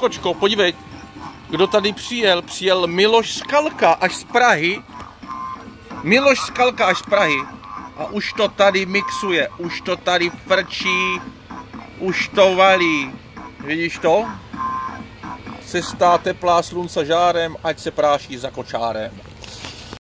Kočko, podívej, kdo tady přijel? Přijel Miloš Skalka až z Prahy. Miloš Skalka až z Prahy. A už to tady mixuje, už to tady frčí, už to valí. Vidíš to? Cesta teplá slunce žárem, ať se práší za kočárem.